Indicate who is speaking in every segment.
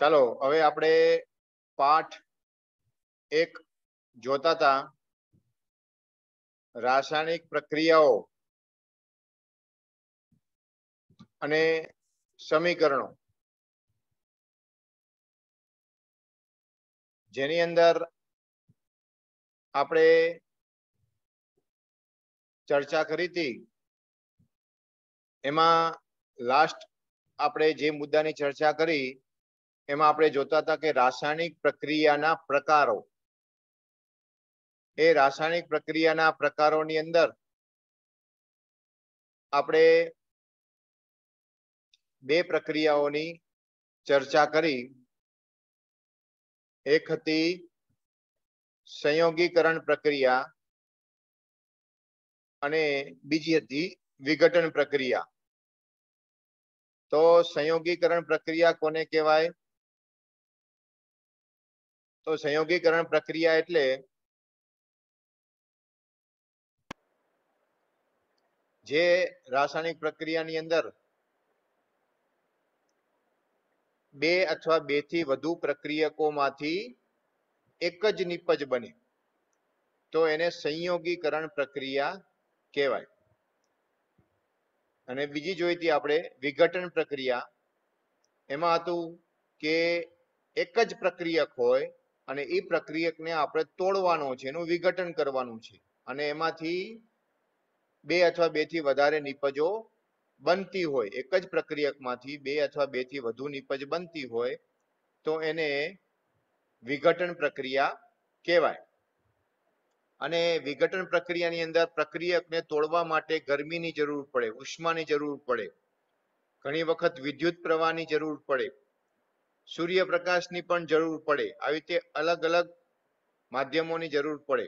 Speaker 1: ચાલો, હવે આપણે પાઠ એક જોતા હતા. રાસાયણિક પ્રક્રિયાઓ અને સમીકરણો. જેની અંદર આપણે ચર્ચા કરી હતી. એમાં લાસ્ટ આપણે જે મુદ્દાની ચર્ચા કરી એમાં આપણે જોતા હતા કે રાસાયણિક પ્રક્રિયાના પ્રકારો. એ રાસાયણિક પ્રક્રિયાના પ્રકારોની અંદર આપણે બે પ્રક્રિયાઓની ચર્ચા કરી. એક હતી સંયોગીકરણ પ્રક્રિયા અને બીજી હતી વિઘટન પ્રક્રિયા. તો સંયોગીકરણ પ્રક્રિયા કોને કહેવાય? તો સંયોગીકરણ પ્રક્રિયા એટલે જે રાસાયણિક પ્રક્રિયાની અંદર બે અથવા બેથી વધુ પ્રક્રિયકોમાંથી એક જ નિપજ બને. તો એને સંયોગીકરણ પ્રક્રિયા કહેવાય. અને બીજી જોઈતી આપણે વિઘટન પ્રક્રિયા. એમાં હતું કે એક જ પ્રક્રિયક હોય અને એ પ્રક્રિયકને આપણે તોડવાનો છે, એનું વિઘટન કરવાનું છે. અને એમાંથી બે અથવા બેથી વધારે નિપજો બનતી હોય, એક જ પ્રક્રિયકમાંથી બે અથવા બેથી વધુ નિપજ બનતી હોય, તો એને વિઘટન પ્રક્રિયા કહેવાય. અને વિઘટન પ્રક્રિયાની અંદર પ્રક્રિયકને તોડવા માટે ગરમીની જરૂર પડે, ઉષ્માની જરૂર પડે, ઘણી વખત વિદ્યુત પ્રવાહની જરૂર પડે. સૂર્યપ્રકાશની પણ જરૂર પડે. આવી રીતે અલગ અલગ માધ્યમોની જરૂર પડે.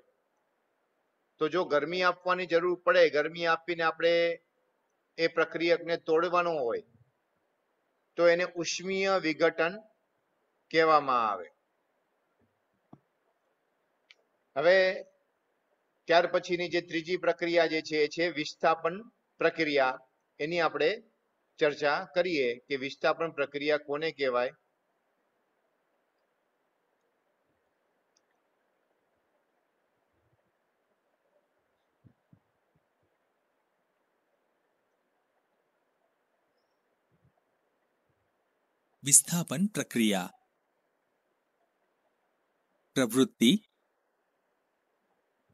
Speaker 1: તો જો ગરમી આપવાની જરૂર પડે, ગરમી આપીને આપણે એ પ્રક્રિયકને તોડવાનો હોય, તો એને ઉષ્મીય વિઘટન કહેવામાં આવે. હવે ત્યાર પછીની જે ત્રીજી પ્રક્રિયા જે છે, એ છે વિસ્થાપન પ્રક્રિયા. એની આપણે ચર્ચા કરીએ કે વિસ્થાપન પ્રક્રિયા કોને કહેવાય?
Speaker 2: વિસ્થાપન પ્રક્રિયા પ્રવૃત્તિ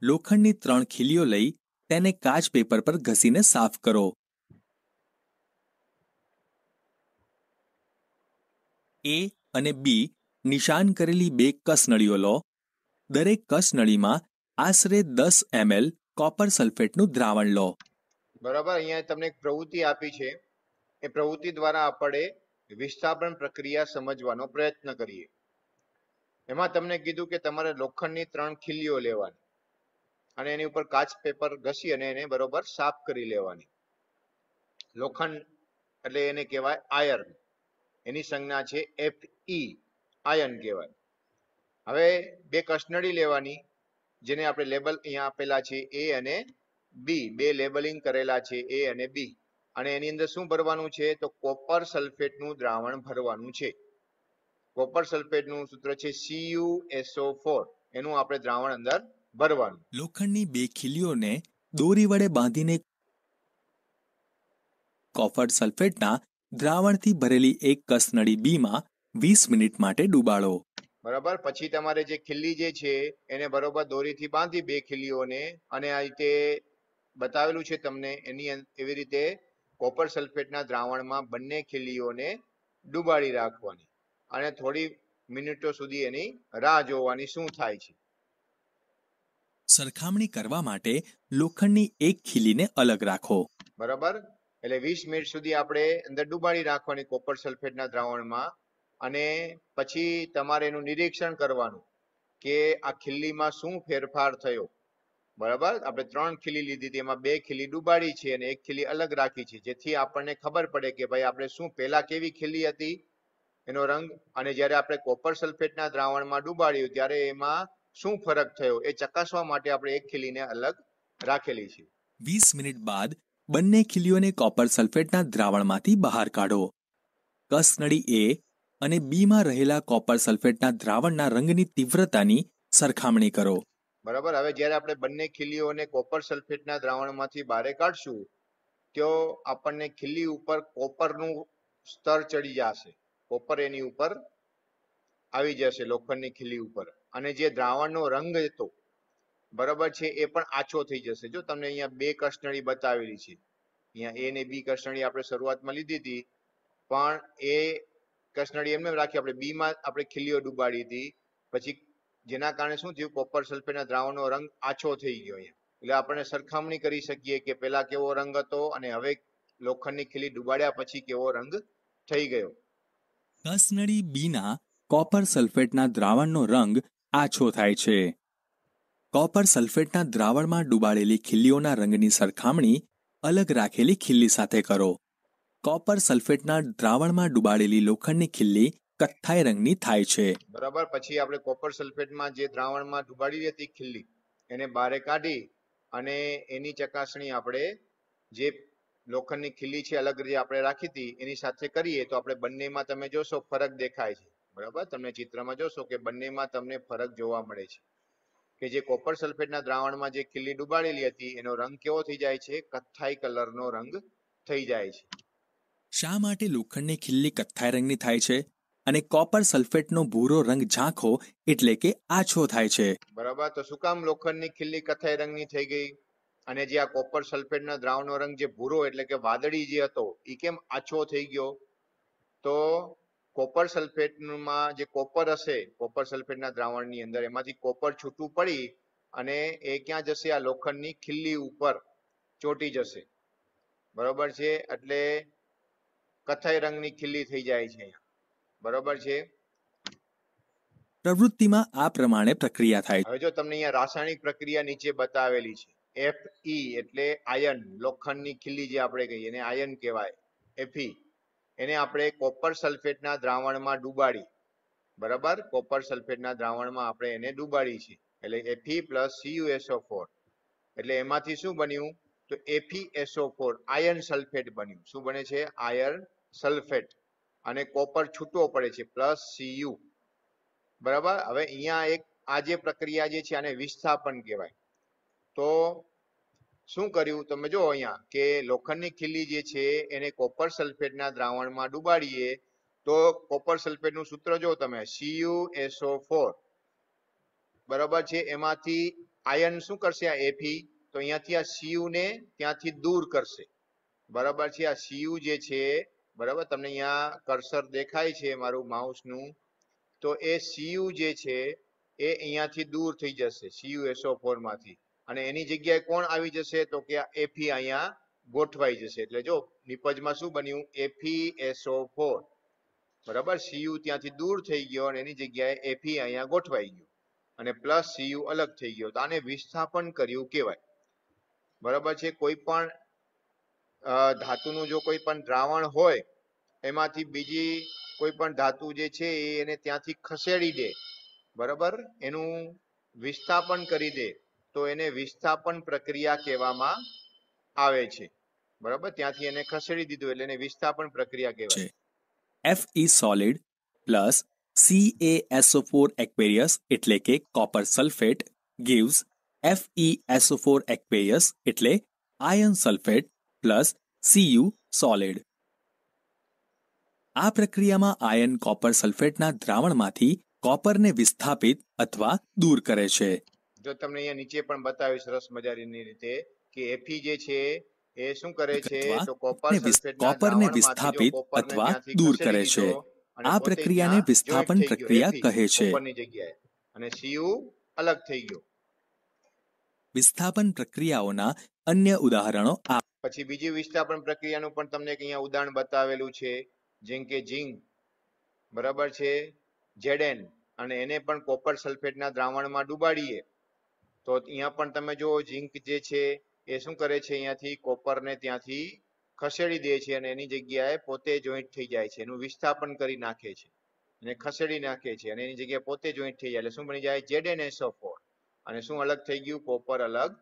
Speaker 2: લોખંડની ત્રણ ખીલીઓ લઈ તેને કાચ પેપર પર ઘસીને સાફ કરો એ અને બી નિશાન કરેલી બે કસનળીઓ લો દરેક કસનળીમાં આશરે દસ એમએલ કોપર સલ્ફેટનું દ્રાવણ લો
Speaker 1: બરાબર અહીંયા તમને એક પ્રવૃત્તિ આપી છે એ પ્રવૃત્તિ દ્વારા આપણે વિસ્થાપન પ્રક્રિયા સમજવાનો પ્રયત્ન કરીએ. એમાં તમને કીધું કે તમારે લોખંડની ત્રણ ખીલીઓ લેવાની અને એની ઉપર કાચ પેપર ઘસી અને એને બરોબર સાફ કરી લેવાની. લોખંડ એટલે એને કહેવાય આયર્ન એની સંજ્ઞા છે એફ ઈ આયન કહેવાય. હવે બે કસનળી લેવાની, જેને આપણે લેબલ અહીંયા આપેલા છે એ અને બી બે લેબલિંગ કરેલા છે એ અને બી અને એની અંદર શું ભરવાનું છે? તો કોપર સલ્ફેટનું દ્રાવણ ભરવાનું છે. કોપર સલ્ફેટનું સૂત્ર છે CuSO4 એનું આપણે દ્રાવણ અંદર ભરવાનું.
Speaker 2: લોખંડની બે ખીલીઓને દોરી વડે બાંધીને કોપર સલ્ફેટના દ્રાવણથી ભરેલી એક કસનળી બીમાં વીસ મિનિટ માટે ડૂબાડો.
Speaker 1: બરાબર? પછી તમારે જે ખીલી જે છે એને બરોબર દોરીથી બાંધી બે ખીલીઓને અને આ રીતે બતાવેલું છે તમને એની એવી રીતે કોપર સલ્ફેટના દ્રાવણમાં બંને ખીલીઓને ડુબાડી રાખવાની અને થોડી મિનિટો સુધી એની રાહ જોવાની શું થાય છે.
Speaker 2: સરખામણી કરવા માટે લોખંડની એક ખીલીને અલગ રાખો.
Speaker 1: બરાબર? એટલે વીસ મિનિટ સુધી આપણે અંદર ડુબાડી રાખવાની કોપર સલ્ફેટના દ્રાવણમાં અને પછી તમારે એનું નિરીક્ષણ કરવાનું કે આ ખીલીમાં શું ફેરફાર થયો. બરાબર? આપણે ત્રણ ખીલી લીધી હતી, એમાં બે ખીલી ડુબાડી છે અને એક ખીલી અલગ રાખી છે. જેથી આપણને ખબર પડે કે ભાઈ આપણે શું પહેલા કેવી ખીલી હતી, એનો રંગ? અને જ્યારે આપણે કોપર સલ્ફેટના દ્રાવણમાં ડુબાડ્યું, ત્યારે એમાં શું ફરક થયો? એ ચકાસવા માટે આપણે એક ખીલીને અલગ રાખેલી છે.
Speaker 2: વીસ મિનિટ બાદ બંને ખીલીઓને કોપર સલ્ફેટના દ્રાવણમાંથી બહાર કાઢો. કસનળી એ અને બીમાં રહેલા કોપર સલ્ફેટના દ્રાવણના રંગની તીવ્રતાની સરખામણી કરો.
Speaker 1: બરાબર? હવે જ્યારે આપણે બંને ખીલીઓને કોપર સલ્ફેટના દ્રાવણમાંથી બહાર કાઢશું, તો આપણને ખીલી ઉપર કોપરનું સ્તર ચડી જશે. કોપર એની ઉપર આવી જશે, લોખંડની ખીલી ઉપર. અને જે દ્રાવણનો રંગ હતો, બરાબર છે, એ પણ આછો થઈ જશે. જો તમને અહીંયા બે કસનળી બતાવેલી છે, અહીંયા એ ને બી કસનળી આપણે શરૂઆતમાં લીધી હતી, પણ એ કસનળી એમને રાખી, આપણે બીમાં આપણે ખીલીઓ ડુબાડી હતી, પછી જેના કારણે શું થયું? કોપર સલ્ફેટના દ્રાવણનો રંગ આછો થઈ ગયો અહીંયા. એટલે આપણે સરખામણી કરી શકીએ કે પેલા કેવો રંગ હતો અને હવે લોખંડની ખીલી ડુબાડ્યા પછી કેવો રંગ થઈ ગયો.
Speaker 2: કસનળી બીના કોપર સલ્ફેટના દ્રાવણનો રંગ આછો થાય છે. કોપર સલ્ફેટના દ્રાવણમાં ડુબાડેલી ખીલીઓના રંગની સરખામણી અલગ રાખેલી ખીલ્લી સાથે કરો. કોપર સલ્ફેટના દ્રાવણમાં ડુબાડેલી લોખંડની ખીલ્લી કથ્થાઈ રંગની થાય છે.
Speaker 1: બરાબર? પછી આપણે કોપર સલ્ફેટમાં જે દ્રાવણમાં ડુબાડી હતી ખીલ્લી એને બારે કાઢી અને એની ચકાસણી આપણે જે લોખંડની ખીલી છે અલગ રીતે આપણે રાખી હતી એની સાથે કરીએ તો આપણે બંનેમાં તમે જોશો ફરક દેખાય છે. બરાબર? તમે ચિત્રમાં જોશો કે બંનેમાં તમને ફરક જોવા મળે છે. કે જે કોપર સલ્ફેટના દ્રાવણમાં જે ખીલ્લી ડુબાડેલી હતી એનો રંગ કેવો થઈ જાય છે? કથ્થાઈ કલરનો રંગ થઈ જાય છે.
Speaker 2: શા માટે લોખંડની ખીલ્લી કથ્થાઈ રંગની થાય છે? અને કોપર સલ્ફેટનો ભૂરો રંગ ઝાંખો એટલે કે આછો થાય છે.
Speaker 1: બરાબર, તો શું કામ લોખંડની ખીલ્લી કથાઈ રંગની થઈ ગઈ? અને જે આ કોપર સલ્ફેટના દ્રાવણનો રંગ જે ભૂરો એટલે કે વાદળી જે હતો એ કેમ આછો થઈ ગયો? તો કોપર સલ્ફેટમાં જે કોપર હશે, કોપર સલ્ફેટના દ્રાવણની અંદર, એમાંથી કોપર છૂટું પડી અને એ ક્યાં જશે? આ લોખંડની ખીલ્લી ઉપર ચોટી જશે. બરોબર છે? એટલે કથાઈ રંગની ખીલ્લી થઈ જાય છે અહીંયા. બરોબર છે?
Speaker 2: પ્રવૃત્તિમાં આ પ્રમાણે પ્રક્રિયા થાય છે.
Speaker 1: હવે જો તમને અહીંયા રાસાયણિક પ્રક્રિયા નીચે બતાવેલી છે. એફ ઈ એટલે આયન લોખંડની ખીલી જે આપણે કહીએ એને આયન કહેવાય. એફી એને આપણે કોપર સલ્ફેટના દ્રાવણમાં ડુબાડી. બરાબર? કોપર સલ્ફેટના દ્રાવણમાં આપણે એને ડુબાડી છે. એટલે એફી પ્લસ સીયુએસઓ ફોર એટલે એમાંથી શું બન્યું? તો એફીએસઓ ફોર આયર્ન સલ્ફેટ બન્યું. શું બને છે? આયર્ન સલ્ફેટ અને કોપર છૂટો પડે છે, પ્લસ સીયુ બરાબર? હવે અહીંયા એક આ જે પ્રક્રિયા જે છે, આને વિસ્થાપન કહેવાય. તો શું કર્યું? તમે જો અહીંયા કે લોખંડની ખીલી જે છે, એને કોપર સલ્ફેટના દ્રાવણમાં ડુબાડીએ, તો કોપર સલ્ફેટનું સૂત્ર જો તમે સીયુ એસઓ ફોર બરાબર છે? એમાંથી આયન શું કરશે? આ એફી તો અહીંયાથી આ સીયુ ને ત્યાંથી દૂર કરશે. બરાબર છે? આ સીયુ જે છે બરાબર? તમને અહીંયા કર્સર દેખાય છે મારું માઉસનું તો એ સીયુ જે છે, એ અહીંયાથી દૂર થઈ જશે CuSO4 માંથી. અને એની જગ્યાએ કોણ આવી જશે? તો કે Fe અહીંયા ગોઠવાઈ જશે. એટલે જો, નિપજમાં શું બન્યું? એફી એસો ફોર બરાબર? સીયુ ત્યાંથી દૂર થઈ ગયો અને એની જગ્યાએ એફી અહીંયા ગોઠવાઈ ગયો. અને પ્લસ સીયુ અલગ થઈ ગયો. તો આને વિસ્થાપન કર્યું કહેવાય. બરાબર છે? કોઈ પણ ધાતુનું જો કોઈ પણ દ્રાવણ હોય, એમાંથી બીજી કોઈ પણ ધાતુ જે છે એ એને ત્યાંથી ખસેડી દે, બરાબર? એનું વિસ્થાપન કરી દે, તો એને વિસ્થાપન પ્રક્રિયા કહેવામાં આવે છે, બરાબર? ત્યાંથી એને ખસેડી દીધું એટલે એને વિસ્થાપન પ્રક્રિયા કહેવાય.
Speaker 2: Fe solid plus C A four aqueous એટલે કે copper sulphate gives FeSO4 aqueous એટલે iron sulphate plus C U solid આ પ્રક્રિયામાં આયન કોપર સલ્ફેટના દ્રાવણમાંથી કોપરને વિસ્થાપિત અથવા દૂર કરે છે.
Speaker 1: જો તમને અહીંયા નીચે પણ બતાવીશ સરસ મજાની રીતે કે એફી જે છે એ શું કરે છે? તો કોપર
Speaker 2: કોપરને વિસ્થાપિત અથવા દૂર કરે છે. આ પ્રક્રિયાને વિસ્થાપન પ્રક્રિયા કહે છે.
Speaker 1: અને સીયુ અલગ થઈ ગયો.
Speaker 2: વિસ્થાપન પ્રક્રિયાઓના અન્ય ઉદાહરણો આ
Speaker 1: પછી બીજી વિસ્થાપન પ્રક્રિયાનું પણ તમને અહીંયા ઉદાહરણ બતાવેલું છે, જેમ કે ઝીંક. બરાબર છે? જેડેન અને એને પણ કોપર સલ્ફેટના દ્રાવણમાં ડુબાડીએ. તો અહીંયા પણ તમે જુઓ, ઝીંક જે છે એ શું કરે છે અહીંયાથી? કોપરને ત્યાંથી ખસેડી દે છે અને એની જગ્યાએ પોતે જોઈન્ટ થઈ જાય છે. એનું વિસ્થાપન કરી નાખે છે. અને ખસેડી નાખે છે અને એની જગ્યાએ પોતે જોઈન્ટ થઈ જાય. એટલે શું બની જાય? ZnSO4 અને શું અલગ થઈ ગયું? કોપર અલગ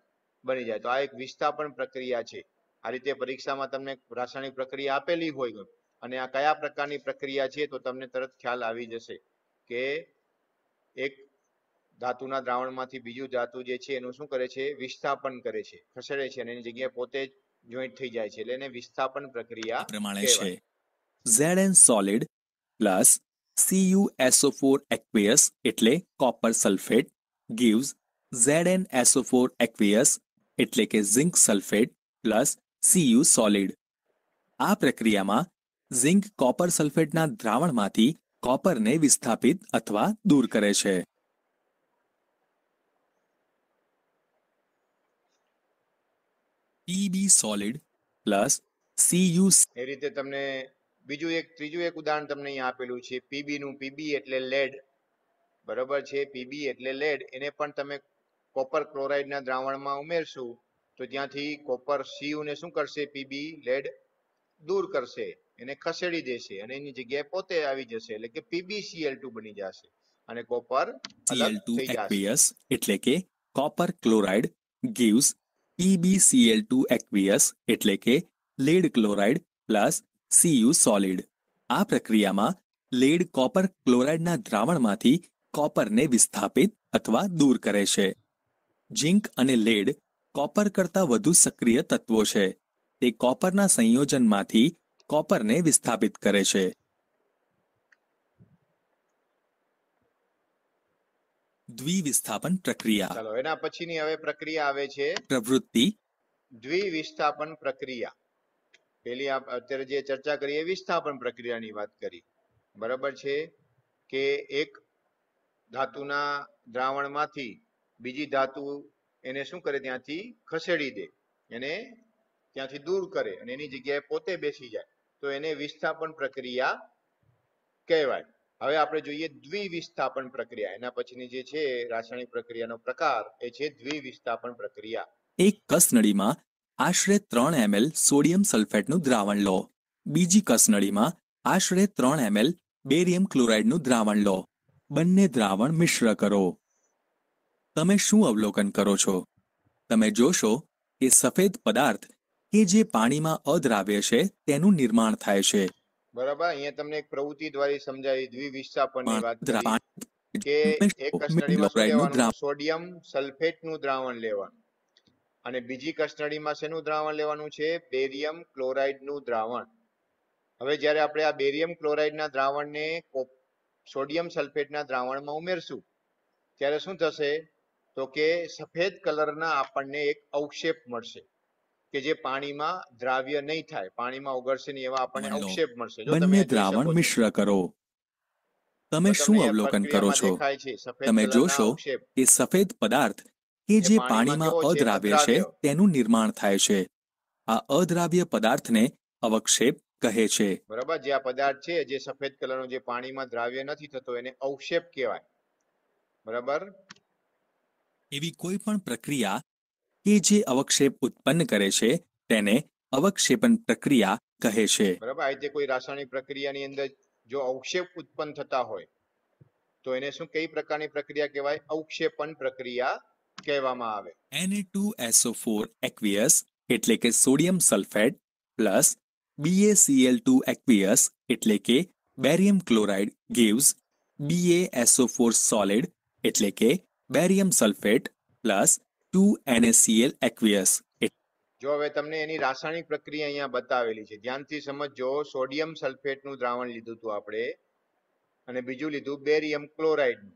Speaker 1: બની જાય. તો આ એક વિસ્થાપન પ્રક્રિયા છે. આ રીતે પરીક્ષામાં તમને રાસાયણિક પ્રક્રિયા આપેલી હોય અને આ કયા પ્રકારની પ્રક્રિયા છે તો તમને તરત ખ્યાલ આવી જશે કે એક ધાતુના દ્રાવણમાંથી બીજું ધાતુ જે છે એનું શું કરે છે? વિસ્થાપન કરે છે. ખસેડે છે અને એની જગ્યાએ પોતે જ જોઈન્ટ થઈ જાય છે. એટલે એને વિસ્થાપન પ્રક્રિયા
Speaker 2: પ્રમાણે. છે. Zn solid plus CuSO4 aqueous એટલે copper sulphate gives ZnSO4 aqueous એટલે કે zinc sulphate plus Cu solid આ પ્રક્રિયામાં ઝિંક કોપર સલ્ફેટના દ્રાવણમાંથી કોપરને વિસ્થાપિત અથવા દૂર કરે છે. P B solid plus C U
Speaker 1: એ રીતે તમને બીજું એક, ત્રીજું એક ઉદાહરણ તમને અહીંયા આપેલું છે. પીબી નું પીબી એટલે લેડ બરોબર છે? પીબી એટલે લેડ એને પણ તમે કોપર ક્લોરાઇડના દ્રાવણમાં ઉમેરશું. તો ત્યાંથી કોપર સીયુ ને શું કરશે? પીબી લેડ દૂર કરશે. એને ખસેડી દેશે અને એની જગ્યાએ પોતે આવી જશે. એટલે કે PbCl2 બની જશે. અને કોપર અલગ થઈ જશે.
Speaker 2: એટલે કે copper chloride gives P B C L two aqueous એટલે કે lead chloride plus C U solid આ પ્રક્રિયામાં લેડ કોપર ક્લોરાઇડના દ્રાવણમાંથી કોપરને વિસ્થાપિત અથવા દૂર કરે છે. જિંક અને લેડ કોપર કરતાં વધુ સક્રિય તત્વો છે. તે કોપરના સંયોજનમાંથી કોપરને વિસ્થાપિત કરે છે. દ્વિવિસ્થાપન પ્રક્રિયા.
Speaker 1: ચાલો એના પછીની હવે પ્રક્રિયા આવે છે.
Speaker 2: પ્રવૃત્તિ.
Speaker 1: દ્વિવિસ્થાપન પ્રક્રિયા. પેલી આપ અત્યારે જે ચર્ચા કરી એ વિસ્થાપન પ્રક્રિયાની વાત કરી. બરાબર છે? કે એક ધાતુના દ્રાવણમાંથી બીજી ધાતુ એને શું કરે ત્યાંથી ખસેડી દે. એને ત્યાંથી દૂર કરે અને એની જગ્યાએ પોતે બેસી જાય. તો એને વિસ્થાપન પ્રક્રિયા કહેવાય. હવે આપણે જોઈએ દ્વિવિસ્થાપન પ્રક્રિયા. એના પછીની જે છે, રાસાયણિક પ્રક્રિયાનો પ્રકાર, એ છે દ્વિવિસ્થાપન પ્રક્રિયા.
Speaker 2: એક કસનળીમાં આશરે ત્રણ એમએલ સોડિયમ સલ્ફેટનું દ્રાવણ લો. બીજી કસનળીમાં આશરે ત્રણ એમએલ બેરિયમ ક્લોરાઇડનું દ્રાવણ લો. બંને દ્રાવણ મિશ્ર કરો. તમે શું અવલોકન કરો છો? તમે જોશો કે સફેદ પદાર્થ કે જે પાણીમાં અદ્રાવ્ય છે તેનું નિર્માણ થાય છે.
Speaker 1: બરાબર અહીંયા તમને એક પ્રવૃત્તિ દ્વારા સમજાવી દ્વિવિસ્થાપનની વાત કે એક કસ્ટડીમાં લેવાનું? સોડિયમ સલ્ફેટનું દ્રાવણ લેવાનું. અને બીજી કસ્ટડીમાં શેનું દ્રાવણ લેવાનું છે? બેરિયમ ક્લોરાઇડનું દ્રાવણ. હવે જ્યારે આપણે આ બેરિયમ ક્લોરાઇડના દ્રાવણને સોડિયમ સલ્ફેટના દ્રાવણમાં ઉમેરશું ત્યારે શું થશે? તો કે સફેદ કલરના આપણને એક અવક્ષેપ મળશે કે જે પાણીમાં દ્રાવ્ય નહીં થાય. પાણીમાં ઓગળશે નહીં એવા આપણને અવક્ષેપ મળશે. જો તમે
Speaker 2: દ્રાવણ મિશ્ર કરો. તમે શું અવલોકન કરો છો? તમે જોશો કે સફેદ પદાર્થ કે જે
Speaker 1: પાણીમાં?
Speaker 2: અદ્રાવ્ય છે તેનું નિર્માણ થાય છે. આ અદ્રાવ્ય પદાર્થને અવક્ષેપ કહે છે.
Speaker 1: બરાબર? જે આ પદાર્થ છે જે સફેદ કલરનો જે પાણીમાં દ્રાવ્ય નથી થતો એને અવક્ષેપ કહેવાય. બરાબર?
Speaker 2: એવી કોઈ પણ પ્રક્રિયા કે જે અવક્ષેપ ઉત્પન્ન કરે છે તેને અવક્ષેપન પ્રક્રિયા કહે છે.
Speaker 1: બરાબર? આ રીતે કોઈ રાસાયણિક પ્રક્રિયાની અંદર જો અવક્ષેપ ઉત્પન્ન થતા હોય તો એને શું કઈ પ્રકારની પ્રક્રિયા કહેવાય? અવક્ષેપન પ્રક્રિયા કહેવામાં આવે.
Speaker 2: Na2SO4 aqueous એટલે કે sodium sulphate plus BaCl2 aqueous એટલે કે barium chloride gives BaSO4 solid એટલે કે barium sulphate plus two N A C L aqueous.
Speaker 1: જો હવે તમને એની રાસાયણિક પ્રક્રિયા અહીંયા બતાવેલી છે, ધ્યાનથી સમજો સોડિયમ સલ્ફેટનું દ્રાવણ લીધું હતું આપણે, અને બીજું લીધું બેરિયમ ક્લોરાઇડનું.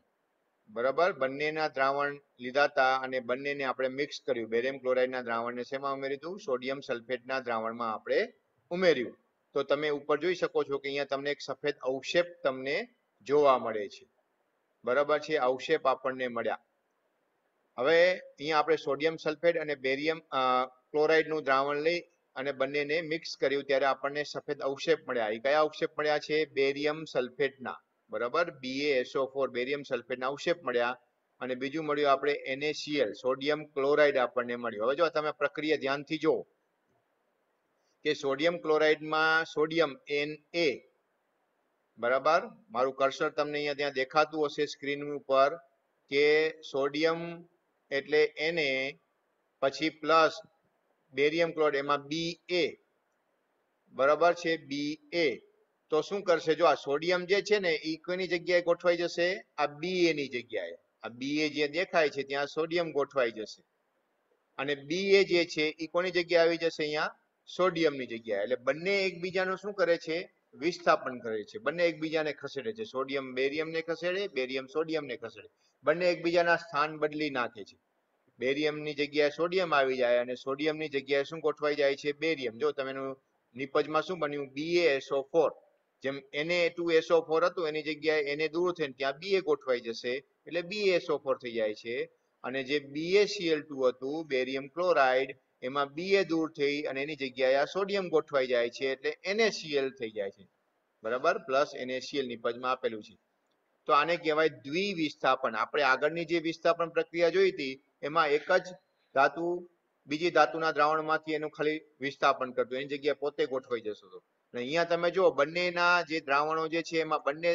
Speaker 1: બરાબર? બંનેના દ્રાવણ લીધા હતા અને બંનેને આપણે મિક્સ કર્યું. બેરિયમ ક્લોરાઇડના દ્રાવણને શેમાં ઉમેરી દીધું સોડિયમ સલ્ફેટના દ્રાવણમાં આપણે ઉમેર્યું. તો તમે ઉપર જોઈ શકો છો કે અહીંયા તમને એક સફેદ અવક્ષેપ તમને જોવા મળે છે. બરાબર છે અવક્ષેપ આપણને મળ્યા. હવે અહીંયા આપણે સોડિયમ સલ્ફેટ અને બેરિયમ ક્લોરાઇડનું દ્રાવણ લઈ અને બંનેને મિક્સ કર્યું ત્યારે આપણને સફેદ અવક્ષેપ મળ્યા. એ કયા અવક્ષેપ મળ્યા છે? બેરિયમ સલ્ફેટના. બરાબર? BaSO4 બેરિયમ સલ્ફેટના અવક્ષેપ મળ્યા. અને બીજું મળ્યું આપણે એનએસીએલ સોડિયમ ક્લોરાઇડ આપણને મળ્યું. હવે જો તમે પ્રક્રિયા ધ્યાનથી જો કે સોડિયમ ક્લોરાઇડમાં સોડિયમ Na બરાબર? મારું કર્સર તમને અહીંયા ત્યાં દેખાતું હશે સ્ક્રીન ઉપર કે સોડિયમ એટલે એને પછી પ્લસ બેરિયમ ક્લોરાઇડ એમાં બી એ બરાબર છે? બી એ તો શું કરશે? જો આ સોડિયમ જે છે ને એ કોઈની જગ્યાએ ગોઠવાઈ જશે? આ બી ની જગ્યાએ. આ બી એ જે દેખાય છે, ત્યાં સોડિયમ ગોઠવાઈ જશે. અને બી એ જે છે એ કોની જગ્યાએ આવી જશે? અહીંયા સોડિયમની જગ્યાએ. એટલે બંને એકબીજાનું શું કરે છે? વિસ્થાપન કરે છે. બંને એકબીજાને ખસેડે છે. સોડિયમ બેરિયમને ખસેડે, બેરિયમ સોડિયમને ખસેડે. બંને એકબીજાના સ્થાન બદલી નાખે છે. બેરિયમની જગ્યાએ સોડિયમ આવી જાય અને સોડિયમની જગ્યાએ શું ગોઠવાઈ જાય છે? બેરિયમ. જો તમે નિપજમાં શું બન્યું? BaSO4 જેમ Na2SO4 હતું, એની જગ્યાએ એને દૂર થઈને ત્યાં Ba ગોઠવાઈ જશે. એટલે BaSO4 થઈ જાય છે. અને જે BaCl2 હતું, બેરિયમ ક્લોરાઇડ એમાં Ba દૂર થઈ અને એની જગ્યાએ આ સોડિયમ ગોઠવાઈ જાય છે એટલે NaCl થઈ જાય છે. બરાબર? પ્લસ NaCl નિપજમાં આપેલું છે. તો આને કહેવાય દ્વિવિસ્થાપન. આપણે આગળની જે વિસ્થાપન પ્રક્રિયા જોઈ હતી, એમાં એક જ ધાતુ, બીજી ધાતુના દ્રાવણમાંથી એનું ખાલી વિસ્થાપન કરતું, એની જગ્યાએ પોતે ગોઠવાઈ જશે તો અહીંયા તમે જો બંનેના જે દ્રાવણો જે છે, એમાં બંને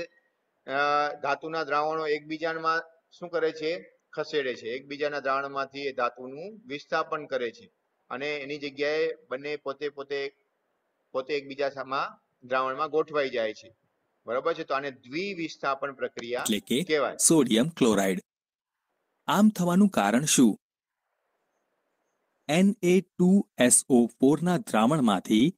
Speaker 1: ધાતુના દ્રાવણો એકબીજામાં શું કરે છે? ખસેડે છે. એકબીજાના દ્રાવણમાંથી એ ધાતુનું વિસ્થાપન કરે છે. અને એની જગ્યાએ બંને પોતે પોતે પોતે એકબીજા સામાં દ્રાવણમાં ગોઠવાઈ જાય છે. બરાબર છે? તો આને દ્વિવિસ્થાપન પ્રક્રિયા
Speaker 2: એટલે કે
Speaker 1: કહેવાય.
Speaker 2: Sodium chloride. આમ થવાનું કારણ શું? Na2SO4 ના દ્રાવણમાંથી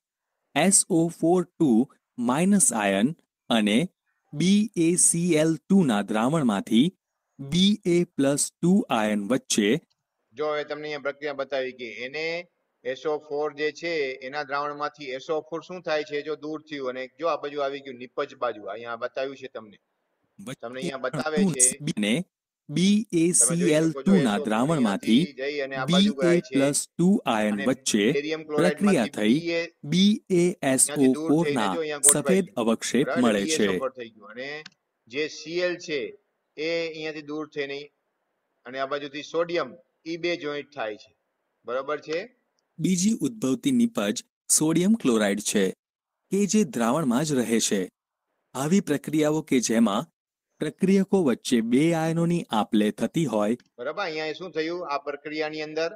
Speaker 2: SO42 માઇનસ આયન અને BaCl2 ના દ્રાવણમાંથી Ba પ્લસ ટુ આયન વચ્ચે
Speaker 1: જો હવે તમને અહીંયા પ્રક્રિયા બતાવી કે એને SO4 જે છે એના દ્રાવણમાંથી SO4 શું થાય છે જો દૂર થયું અને જો આ બાજુ આવી ગયું નિપજ બાજુ અહીંયા બતાવ્યું છે તમને. તમને અહીંયા બતાવે છે છો
Speaker 2: BaCl2 ના દ્રાવણમાંથી Ba આયન વચ્ચે પ્રક્રિયા થઈ. BaSO4 ના સફેદ અવક્ષેપ મળે છે.
Speaker 1: BaSO4 થઈ ગયું. અને જે Cl છે એ અહીંયાથી દૂર થઈને અને આ બાજુથી સોડિયમ ઈ બે જોઈન્ટ થાય છે. બરાબર છે?
Speaker 2: બીજી ઉદ્ભવતી નિપજ સોડિયમ ક્લોરાઇડ છે કે જે દ્રાવણમાં જ રહે છે. આવી પ્રક્રિયાઓ કે જેમાં પ્રક્રિયકો વચ્ચે બે આયનોની આપલે થતી હોય.
Speaker 1: બરાબર અહીંયા શું થયું? આ પ્રક્રિયાની અંદર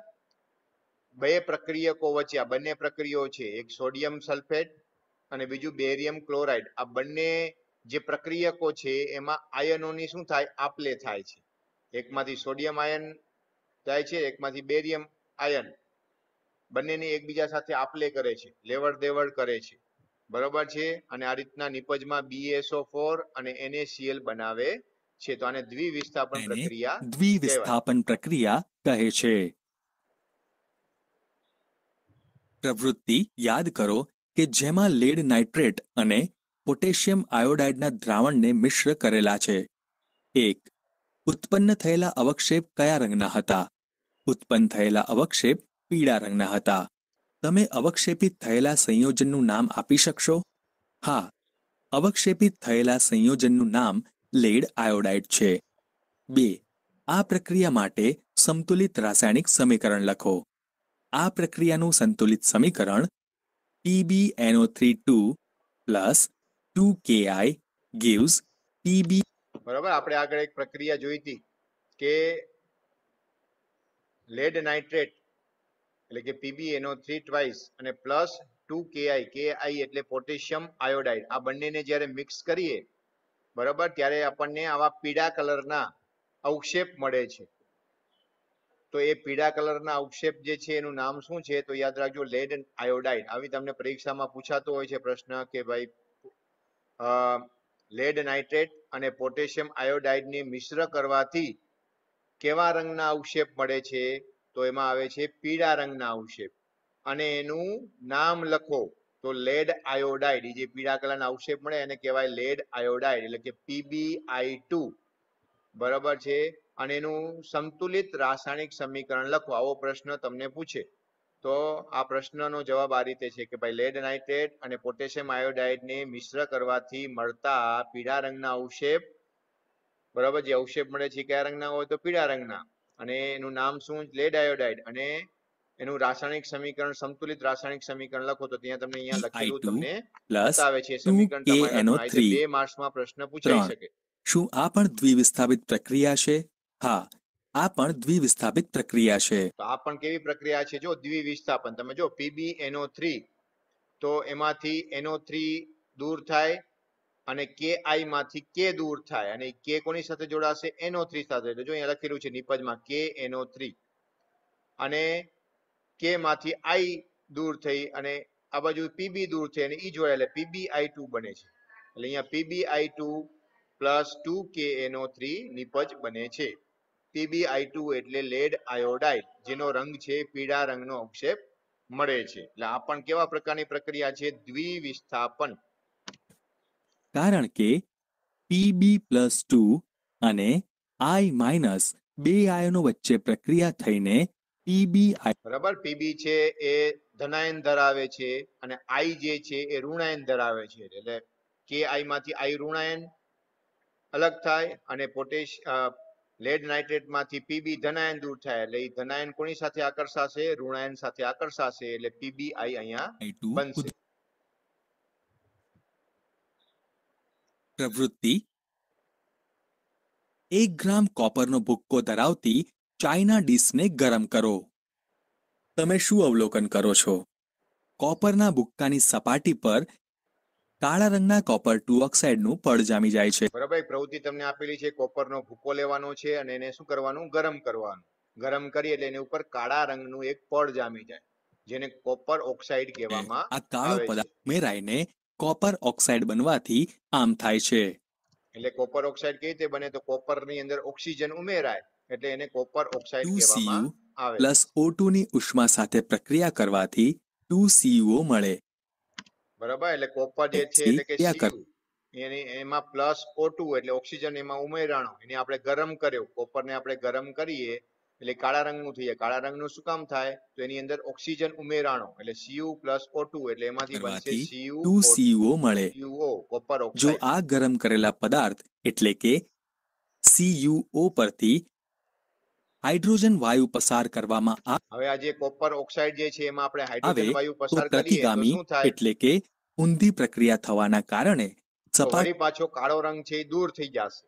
Speaker 1: બે પ્રક્રિયકો વચ્ચે આ બંને પ્રક્રિયાઓ છે એક સોડિયમ સલ્ફેટ અને બીજું બેરિયમ ક્લોરાઇડ. આ બંને જે પ્રક્રિયકો છે એમાં આયનોની શું થાય? આપલે થાય છે. એકમાંથી સોડિયમ આયન જાય છે એકમાંથી બેરિયમ આયન. બંનેની એકબીજા સાથે આપલે કરે છે લેવડ દેવડ કરે છે. બરોબર છે? અને આ રીતના નિપજમાં BaSO4 અને એનએસીએલ બનાવે છે. તો આને દ્વિવિસ્થાપન પ્રક્રિયા
Speaker 2: દ્વિવિસ્થાપન પ્રક્રિયા કહે છે. પ્રવૃત્તિ યાદ કરો કે જેમાં લેડ નાઇટ્રેટ અને પોટેશિયમ આયોડાઇડના દ્રાવણને મિશ્ર કરેલા છે. એક ઉત્પન્ન થયેલા અવક્ષેપ કયા રંગના હતા? ઉત્પન્ન થયેલા અવક્ષેપ પીળા રંગના હતા. તમે અવક્ષેપિત થયેલા સંયોજનનું નામ આપી શકશો? હા. અવક્ષેપિત થયેલા સંયોજનનું નામ લેડ આયોડાઇડ છે. બે. આ પ્રક્રિયા માટે સંતુલિત રાસાયણિક સમીકરણ લખો. આ પ્રક્રિયાનું સંતુલિત સમીકરણ PbNO32 plus 2Ki gives Pb
Speaker 1: બરાબર? આપણે આગળ એક પ્રક્રિયા જોઈ હતી કે લેડ નાઇટ્રેટ એટલે કે P B N O three twice અને plus two K I K I એટલે પોટેશિયમ આયોડાઇડ આ બંનેને જ્યારે મિક્સ કરીએ, બરાબર? ત્યારે આપણને આવા પીળા કલરના અવક્ષેપ મળે છે. તો એ પીળા કલરના અવક્ષેપ જે છે, એનું નામ શું છે? તો યાદ રાખજો લેડ આયોડાઇડ આવી તમને પરીક્ષામાં પૂછાતો હોય છે પ્રશ્ન કે ભાઈ લેડ નાઇટ્રેટ અને પોટેશિયમ આયોડાઇડને મિશ્ર કરવાથી કેવા રંગના અવક્ષેપ મળે છે? તો એમાં આવે છે પીળા રંગના અવક્ષેપ. અને એનું નામ લખો તો લેડ આયોડાઇડ જે પીળા કલરના અવક્ષેપ મળે એને કહેવાય લેડ આયોડાઇડ, એટલે કે PbI2 બરાબર છે? અને એનું સંતુલિત રાસાયણિક સમીકરણ લખો. આવો પ્રશ્ન તમને પૂછે. તો આ પ્રશ્નનો જવાબ આ રીતે છે કે ભાઈ લેડ નાઇટ્રેટ અને પોટેશિયમ આયોડાઇડને મિશ્ર કરવાથી મળતા પીળા રંગના અવશેપ બરાબર જે અવશેપ મળે છે કયા રંગના હોય તો પીળા રંગના. અને એનું નામ શું? લેડ આયોડાઇડ અને એનું રાસાયણિક સમીકરણ સંતુલિત રાસાયણિક સમીકરણ લખો તો ત્યાં તમને અહીંયા લખેલું તમને બતાવે છે. સમીકરણ તમારે લખવાનું. આ રીતે
Speaker 2: 2KNO3
Speaker 1: બે માર્ક્સમાં પ્રશ્ન પૂછાઈ શકે.
Speaker 2: શું આ પણ દ્વિવિસ્થાપિત પ્રક્રિયા છે? હા. આ પણ દ્વિવિસ્થાપિત પ્રક્રિયા છે.
Speaker 1: તો આ પણ કેવી પ્રક્રિયા છે? જો દ્વિવિસ્થાપન, તમે જો PbNO3 તો એમાંથી NO3 દૂર થાય અને કે માંથી K દૂર થાય અને K કોની સાથે જોડાશે? NO3 સાથે. એટલે જો અહીંયા લખેલું છે નિપજમાં KNO3 અને K માંથી આઈ દૂર થઈ અને આ બાજુ પીબી દૂર થઈ અને E જોડાય એટલે પીબી આઈ ટુ બને છે. એટલે અહીંયા PB I two plus two K N O three નિપજ બને છે. પીબી ટુ એટલે લેડ આયોડાઇડ જેનો રંગ છે પીળા રંગનો અવક્ષેપ મળે છે. એટલે આ પણ કેવા પ્રકારની પ્રક્રિયા છે? દ્વિવિસ્થાપન.
Speaker 2: કારણ કે પીબી પ્લસ ટુ અને આઈ માઇનસ બે આયનો વચ્ચે પ્રક્રિયા થઈને પીબી
Speaker 1: બરાબર? પીબી છે એ ધનાયન ધરાવે છે અને આઈ જે છે એ ઋણાયન ધરાવે છે. એટલે કે આઈ માંથી આઈ ઋણાયન અલગ થાય અને પોટેશ લેડ નાઇટ્રેટમાંથી પીબી ધનાયન દૂર થાય એટલે એ ધનાયન કોની સાથે આકર્ષાશે? ઋણાયન સાથે આકર્ષાશે એટલે પીબી આઈ અહીંયા બનશે.
Speaker 2: પ્રવૃત્તિ. એક ગ્રામ કોપરનો ભુક્કો ધરાવતી ચાઇના ડીશને ગરમ કરો. તમે શું અવલોકન કરો છો? કોપરના ભુક્કાની સપાટી પર કાળા રંગના કોપર ટુ ઓક્સાઇડનું પડ જામી જાય છે.
Speaker 1: બરાબર પ્રવૃત્તિ તમને આપેલી છે કોપરનો ભૂકો લેવાનો છે અને એને શું કરવાનું? ગરમ કરવાનું. ગરમ કરી એટલે એની ઉપર કાળા રંગનું એક પડ જામી જાય જેને કોપર ઓક્સાઇડ કહેવામાં
Speaker 2: આ કાળો પદાર્થ ઉમેરાઈને કોપર ઓક્સાઇડ બનવાથી આમ થાય છે.
Speaker 1: એટલે કોપર ઓક્સાઇડ કેવી રીતે બને? તો કોપરની અંદર ઓક્સિજન ઉમેરાય એટલે એને કોપર ઓક્સાઇડ કહેવામાં આવે.
Speaker 2: પ્લસ O2 ની ઉષ્મા સાથે પ્રક્રિયા કરવાથી ટુ સીયુઓ મળે.
Speaker 1: બરાબર? એટલે કોપર જે છે એટલે કે Cu એની એમાં પ્લસ O2 એટલે ઓક્સિજન એમાં ઉમેરાણો. એને આપણે ગરમ કર્યો. કોપરને આપણે ગરમ કરીએ એટલે કાળા રંગનું થઈ જાય. કાળા રંગનું શું કામ થાય? તો એની અંદર ઓક્સિજન ઉમેરાણો. એટલે Cu પ્લસ O2 એટલે એમાંથી બનશે Cu
Speaker 2: સીયુઓ મળે.
Speaker 1: CuO કોપર
Speaker 2: જો આ ગરમ કરેલા પદાર્થ એટલે કે CuO પરથી હાઇડ્રોજન વાયુ પસાર કરવામાં આવે
Speaker 1: હવે આ જે કોપર ઓક્સાઇડ જે છે એમાં આપણે હાઇડ્રોજન વાયુ પસાર કરીએ
Speaker 2: પ્રતિગામી એટલે કે ઊંધી પ્રક્રિયા થવાના કારણે સપાટી
Speaker 1: પાછો કાળો રંગ છે એ દૂર થઈ જશે.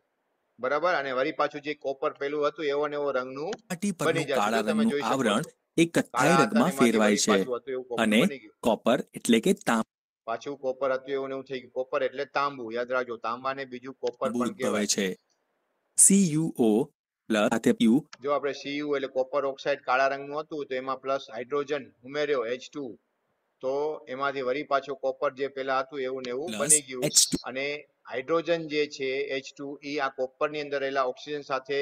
Speaker 1: બરાબર? અને વળી પાછું જે કોપર પેલું હતું એવો ને એવો રંગનું
Speaker 2: સપાટી
Speaker 1: બની
Speaker 2: પરનું કાળા રંગનું આવરણ. એક કથ્થાઈ રંગમાં ફેરવાય છે અને કોપર એટલે કે તાંબુ
Speaker 1: પાછું કોપર હતું એવું એવું થઈ ગયું. કોપર એટલે તાંબુ. યાદ રાખજો તાંબા ને બીજું કોપર પણ કહેવાય.
Speaker 2: છે. CuO પ્લસ સાથે Q
Speaker 1: જો આપણે Cu એટલે કોપર ઓક્સાઇડ કાળા રંગનું હતું તો એમાં પ્લસ હાઇડ્રોજન ઉમેર્યો H2 તો એમાંથી વળી પાછો કોપર જે પેલા હતું એવું ને એવું બની ગયું. અને હાઇડ્રોજન જે છે H2 એ આ કોપરની અંદર રહેલા ઓક્સિજન સાથે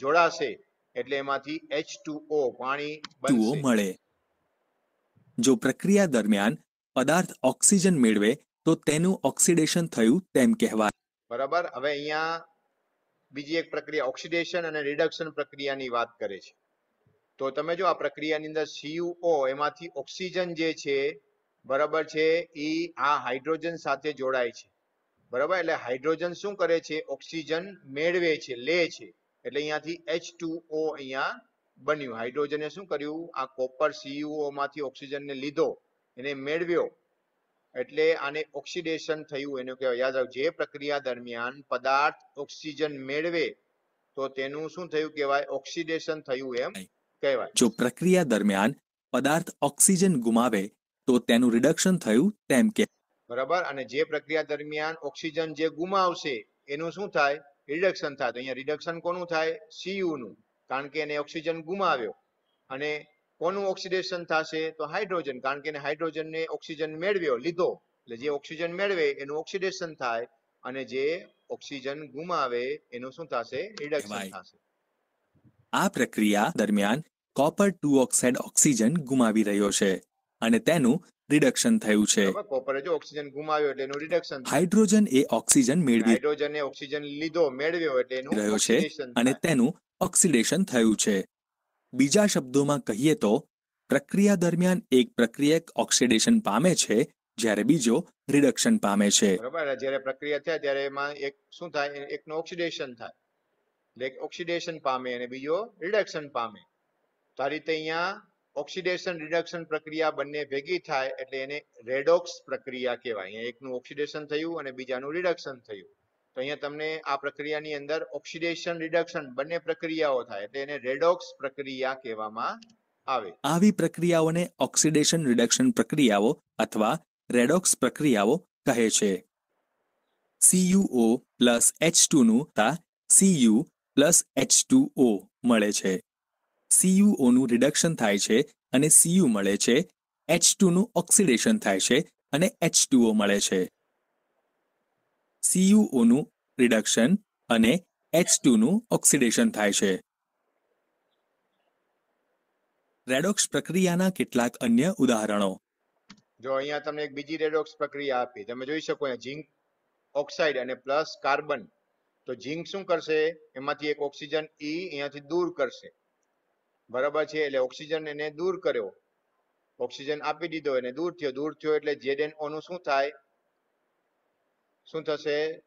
Speaker 1: જોડાશે એટલે એમાંથી H2O પાણી બનશે.
Speaker 2: મળે. જો પ્રક્રિયા દરમિયાન પદાર્થ ઓક્સિજન મેળવે તો તેનું ઓક્સિડેશન થયું તેમ કહેવાય.
Speaker 1: બરાબર? હવે અહીંયા બીજી એક પ્રક્રિયા ઓક્સિડેશન અને રિડક્શન પ્રક્રિયાની વાત કરે છે. તો તમે જો આ પ્રક્રિયાની અંદર સીયુઓ એમાંથી ઓક્સિજન જે છે, બરાબર છે એ આ હાઇડ્રોજન સાથે જોડાય છે. બરાબર? એટલે હાઇડ્રોજન શું કરે છે? ઓક્સિજન મેળવે છે, લે છે. એટલે અહીંયાથી H2O અહીંયા બન્યું. હાઇડ્રોજને શું કર્યું? આ કોપર સીયુઓ માંથી ઓક્સિજનને લીધો. એને મેળવ્યો. એટલે આને ઓક્સિડેશન થયું એનું કહેવાય. યાદ રાખજો જે પ્રક્રિયા દરમિયાન પદાર્થ ઓક્સિજન મેળવે તો તેનું શું થયું કહેવાય? ઓક્સિડેશન થયું એમ કહેવાય.
Speaker 2: જો પ્રક્રિયા દરમિયાન પદાર્થ ઓક્સિજન ગુમાવે તો તેનું રિડક્શન થયું તેમ કે
Speaker 1: બરાબર? અને જે પ્રક્રિયા દરમિયાન ઓક્સિજન જે ગુમાવશે એનું શું થાય? રિડક્શન થાય. તો અહીંયા રિડક્શન કોનું થાય? સીયુ નું. કારણ કે એને ઓક્સિજન ગુમાવ્યો. અને કોનું ઓક્સિડેશન થશે? તો હાઇડ્રોજન કારણ કે એને હાઇડ્રોજનને ઓક્સિજન મેળવ્યો લીધો. એટલે જે ઓક્સિજન મેળવે એનું ઓક્સિડેશન થાય અને જે ઓક્સિજન ગુમાવે એનું શું થશે? રિડક્શન થશે.
Speaker 2: આ પ્રક્રિયા દરમિયાન કોપર ટુ ઓક્સાઇડ ઓક્સિજન ગુમાવી રહ્યો છે અને તેનું રિડક્શન થયું છે.
Speaker 1: કોપર જો ઓક્સિજન ગુમાવ્યો એટલે એનું રિડક્શન
Speaker 2: હાઇડ્રોજન એ ઓક્સિજન મેળવી
Speaker 1: હાઇડ્રોજને ઓક્સિજન લીધો મેળવ્યો એટલે એનું
Speaker 2: રહ્યો છે અને તેનું ઓક્સિડેશન થયું છે. બીજા શબ્દોમાં કહીએ તો, પ્રક્રિયા દરમિયાન એક પ્રક્રિયક ઓક્સિડેશન પામે છે, જ્યારે બીજો રિડક્શન પામે છે.
Speaker 1: બરાબર જ્યારે પ્રક્રિયા થાય ત્યારે એમાં એક શું થાય? એકનું ઓક્સિડેશન થાય. એટલે ઓક્સિડેશન પામે અને બીજો રિડક્શન પામે. તો આ રીતે અહીંયા ઓક્સિડેશન રિડક્શન પ્રક્રિયા બંને ભેગી થાય એટલે એને રેડોક્સ પ્રક્રિયા કહેવાય. અહીંયા એકનું ઓક્સિડેશન થયું અને બીજાનું રિડક્શન થયું. તો અહીંયા તમને આ પ્રક્રિયાની અંદર ઓક્સિડેશન રિડક્શન બંને પ્રક્રિયાઓ થાય એટલે એને રેડોક્સ પ્રક્રિયા કહેવામાં આવે.
Speaker 2: આવી પ્રક્રિયાઓને ઓક્સિડેશન રિડક્શન પ્રક્રિયાઓ અથવા રેડોક્સ પ્રક્રિયાઓ કહે છે. C U O plus H તા સીયુ પ્લસ એચ મળે છે. સીયુઓનું રિડક્શન થાય છે અને સીયુ મળે છે. H2 નું ઓક્સિડેશન થાય છે અને એચ ટુઓ મળે છે. સીયુઓનું રિડક્શન અને એચ ટુનું ઓક્સિડેશન થાય છે. રેડોક્સ પ્રક્રિયાના કેટલાક અન્ય ઉદાહરણો.
Speaker 1: જો અહીંયા તમને એક બીજી રેડોક્સ પ્રક્રિયા આપી, તમે જોઈ શકો અહીંયા ઝીંક ઓક્સાઇડ અને પ્લસ કાર્બન તો ઝીંક શું કરશે? એમાંથી એક ઓક્સિજન ઈ અહીંયાથી દૂર કરશે. બરાબર છે? એટલે ઓક્સિજન એને દૂર કર્યો. ઓક્સિજન આપી દીધો, એને દૂર થયો. દૂર થયો એટલે ZnO ઓનું શું થાય? શું થશે?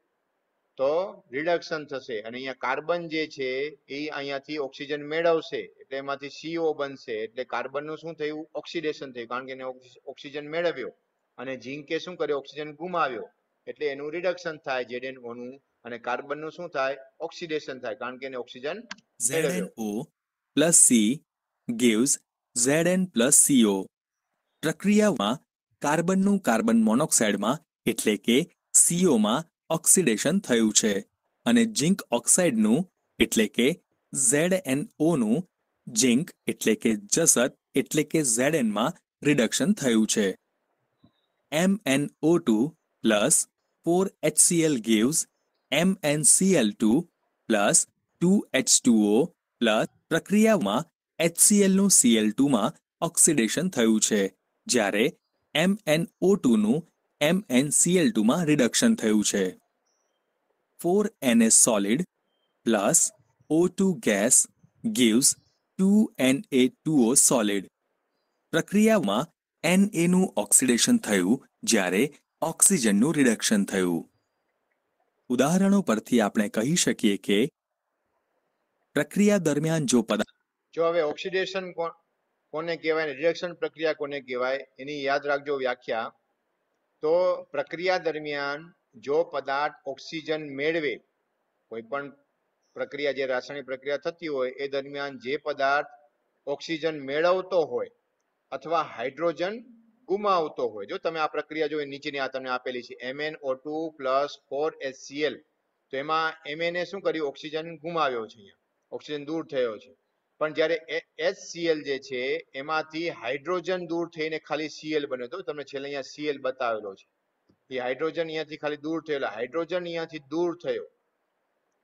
Speaker 1: તો રિડક્શન થશે. અને અહીંયા કાર્બન જે છે, એ અહીંયાથી ઓક્સિજન મેળવશે. એટલે એમાંથી સીઓ બનશે. એટલે કાર્બનનું શું થયું? ઓક્સિડેશન થયું. કારણ કે એને ઓક્સિજન મેળવ્યો. અને ઝીંકે શું કર્યો? ઓક્સિજન ગુમાવ્યો. એટલે એનું રિડક્શન થાય ZnO અને કાર્બનનું શું થાય? ઓક્સિડેશન થાય. કારણ કે એને oxygen.
Speaker 2: ZnO C C gives Zn plus CO. પ્રક્રિયામાં કાર્બનનું કાર્બન મોનોક્સાઇડમાં એટલે કે CO માં ઓક્સિડેશન થયું છે અને ઝિંક ઓક્સાઇડનું એટલે કે ઝેડ એન ઓનું ઝિંક એટલે કે જસત એટલે કે ઝેડ એનમાં રિડક્શન થયું છે. MnO2 plus 4HCl gives MnCl2 plus 2H2O plus પ્રક્રિયામાં HCl નું Cl2 માં ઓક્સિડેશન થયું છે. જ્યારે MnO2 નું MnCl2 માં રિડક્શન થયું છે. Four N S solid plus O 4NS gas plus O2 gas gives 2Na2O solid. પ્રક્રિયામાં એન એનું ઓક્સિડેશન થયું જ્યારે ઓક્સિજનનું રિડક્શન થયું. ઉદાહરણો પરથી આપણે કહી શકીએ કે પ્રક્રિયા દરમિયાન જો પદાર્થ
Speaker 1: જો હવે ઓક્સિડેશન કોને કહેવાય રિડક્શન પ્રક્રિયા કોને કહેવાય એની યાદ રાખજો વ્યાખ્યા. તો પ્રક્રિયા દરમિયાન જો પદાર્થ ઓક્સિજન મેળવે કોઈ પણ પ્રક્રિયા જે રાસાયણિક પ્રક્રિયા થતી હોય, એ દરમિયાન જે પદાર્થ ઓક્સિજન મેળવતો હોય અથવા હાઇડ્રોજન ગુમાવતો હોય, જો તમે આ પ્રક્રિયા જો નીચેની આ તમને આપેલી છે MnO2 પ્લસ ફોર HCl તો એમાં એમએનએ શું કર્યું? ઓક્સિજન ગુમાવ્યો છે ઓક્સિજન દૂર થયો છે. પણ જ્યારે HCl જે છે, એમાંથી હાઇડ્રોજન દૂર થઈને ખાલી Cl બન્યો તો તમને છેલ્લે અહીંયા Cl બતાવેલો છે. એ હાઇડ્રોજન અહીંયાથી ખાલી દૂર થયેલો હાઇડ્રોજન અહીંયાથી દૂર થયો.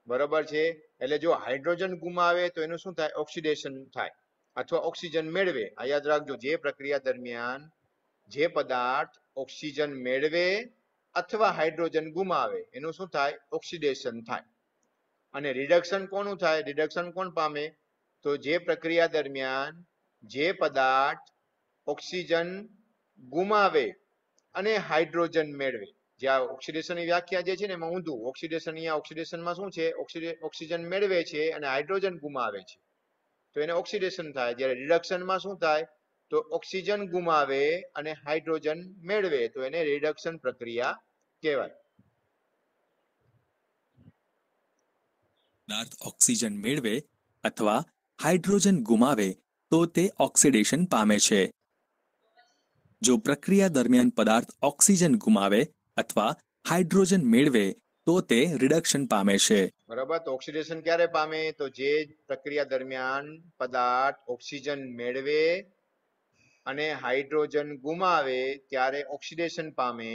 Speaker 1: બરોબર છે? એટલે જો હાઇડ્રોજન ગુમાવે તો એનું શું થાય? ઓક્સિડેશન થાય. અથવા ઓક્સિજન મેળવે. આ યાદ રાખજો, જે પ્રક્રિયા દરમિયાન જે પદાર્થ ઓક્સિજન મેળવે અથવા હાઇડ્રોજન ગુમાવે, એનું શું થાય? ઓક્સિડેશન થાય. અને રિડક્શન કોનું થાય? રિડક્શન કોણ પામે? તો જે પ્રક્રિયા દરમિયાન જે પદાર્થ ઓક્સિજન ગુમાવે અને હાઇડ્રોજન મેળવે. જે આ ઓક્સિડેશનની વ્યાખ્યા જે છે ને એમાં ઊંધું, ઓક્સિડેશન અહીંયા, ઓક્સિડેશનમાં શું છે? ઓક્સિજન મેળવે છે અને હાઇડ્રોજન ગુમાવે છે. તો એને ઓક્સિડેશન થાય. જ્યારે રિડક્શનમાં શું થાય? તો ઓક્સિજન ગુમાવે અને હાઇડ્રોજન મેળવે. તો એને રિડક્શન પ્રક્રિયા કહેવાય.
Speaker 2: પદાર્થ ઓક્સિજન મેળવે અથવા હાઇડ્રોજન ગુમાવે તો તે ઓક્સિડેશન પામે છે. જો પ્રક્રિયા દરમિયાન પદાર્થ ઓક્સિજન ગુમાવે અથવા હાઇડ્રોજન મેળવે તો તે રિડક્શન પામે છે.
Speaker 1: બરાબર, તો ઓક્સિડેશન ક્યારે પામે? તો જે પ્રક્રિયા દરમિયાન પદાર્થ ઓક્સિજન મેળવે અને હાઇડ્રોજન ગુમાવે ત્યારે ઓક્સિડેશન પામે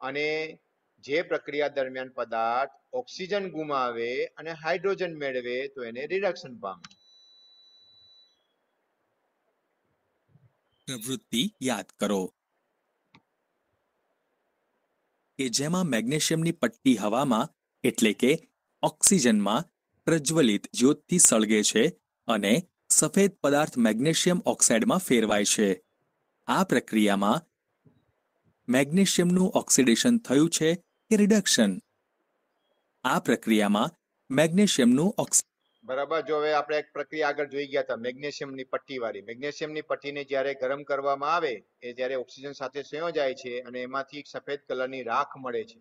Speaker 1: અને જે પ્રક્રિયા દરમિયાન પદાર્થ ઓક્સિજન ગુમાવે અને હાઇડ્રોજન મેળવે તો એને રિડક્શન પામે.
Speaker 2: પ્રવૃત્તિ યાદ કરો. કે જેમાં મેગ્નેશિયમની પટ્ટી હવામાં, એટલે કે ઓક્સિજનમાં, પ્રજ્વલિત જ્યોતથી સળગે છે અને સફેદ પદાર્થ મેગ્નેશિયમ ઓક્સાઇડમાં ફેરવાય છે. આ પ્રક્રિયામાં મેગ્નેશિયમનું ઓક્સિડેશન થયું છે કે રિડક્શન. આ પ્રક્રિયામાં મેગ્નેશિયમનું ઓક્સ
Speaker 1: બરાબર? જો હવે આપણે એક પ્રક્રિયા આગળ જોઈ ગયા હતા, મેગ્નેશિયમની પટ્ટી વાળી. મેગ્નેશિયમની પટ્ટીને જ્યારે ગરમ કરવામાં આવે, એ જ્યારે ઓક્સિજન સાથે સંયોજાય છે અને એમાંથી એક સફેદ કલરની રાખ મળે છે,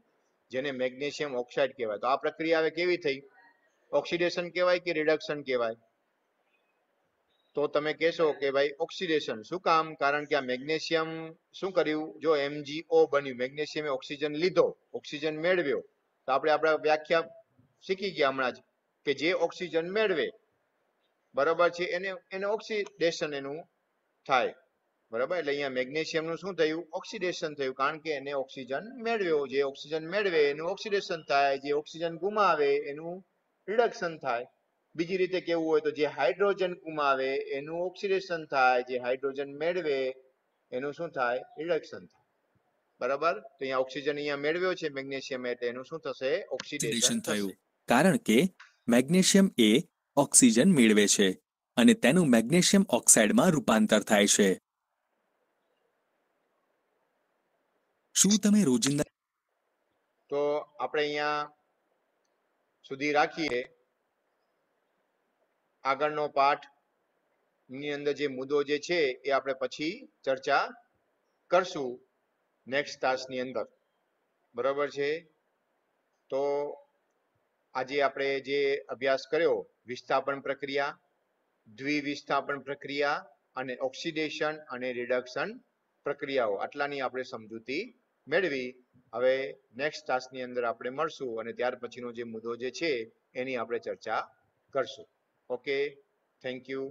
Speaker 1: જેને મેગ્નેશિયમ ઓક્સાઇડ કહેવાય. તો આ પ્રક્રિયા હવે કેવી થઈ? ઓક્સિડેશન કહેવાય કે રિડક્શન કહેવાય? તો તમે કહેશો કે ભાઈ, ઓક્સિડેશન શું કામ? કારણ કે આ મેગ્નેશિયમ શું કર્યું? જો MgO બન્યું, મેગ્નેશિયમે ઓક્સિજન લીધો, ઓક્સિજન મેળવ્યો. તો આપણે આપણા વ્યાખ્યા શીખી ગયા હમણાં જ. કે જે ઓક્સિજન મેળવે. બરાબર છે? એને એને ઓક્સિડેશન એનું થાય. બરાબર? એટલે અહીંયા મેગ્નેશિયમનું શું થયું? ઓક્સિડેશન થયું કારણ કે એને ઓક્સિજન મેળવ્યો. જે ઓક્સિજન મેળવે એનું ઓક્સિડેશન થાય. જે ઓક્સિજન ગુમાવે એનું રિડક્શન થાય. બીજી રીતે કેવું હોય તો જે હાઇડ્રોજન ગુમાવે એનું ઓક્સિડેશન થાય. જે હાઇડ્રોજન મેળવે એનું શું થાય? રિડક્શન થાય. બરાબર? તો અહીંયા ઓક્સિજન અહીંયા મેળવ્યો છે મેગ્નેશિયમ એટલે એનું શું થશે? ઓક્સિડેશન
Speaker 2: થયું. કારણ કે મેગ્નેશિયમ એ ઓક્સિજન મેળવે છે અને તેનું મેગ્નેશિયમ ઓક્સાઇડમાં રૂપાંતર થાય છે. શું તમે રોજિંદા
Speaker 1: તો આપણે અહીંયા સુધી રાખીએ. આગળનો પાઠની અંદર જે મુદ્દો જે છે એ આપણે પછી ચર્ચા કરશું. નેક્સ્ટ તાસની અંદર. બરાબર છે? તો આજે આપણે જે અભ્યાસ કર્યો, વિસ્થાપન પ્રક્રિયા, દ્વિવિસ્થાપન પ્રક્રિયા અને ઓક્સિડેશન અને રિડક્શન પ્રક્રિયાઓ, આટલાની આપણે સમજૂતી મેળવી. હવે નેક્સ્ટ તાસની અંદર આપણે મળશું અને ત્યાર પછીનો જે મુદ્દો જે છે, એની આપણે ચર્ચા કરશું. Okay thank you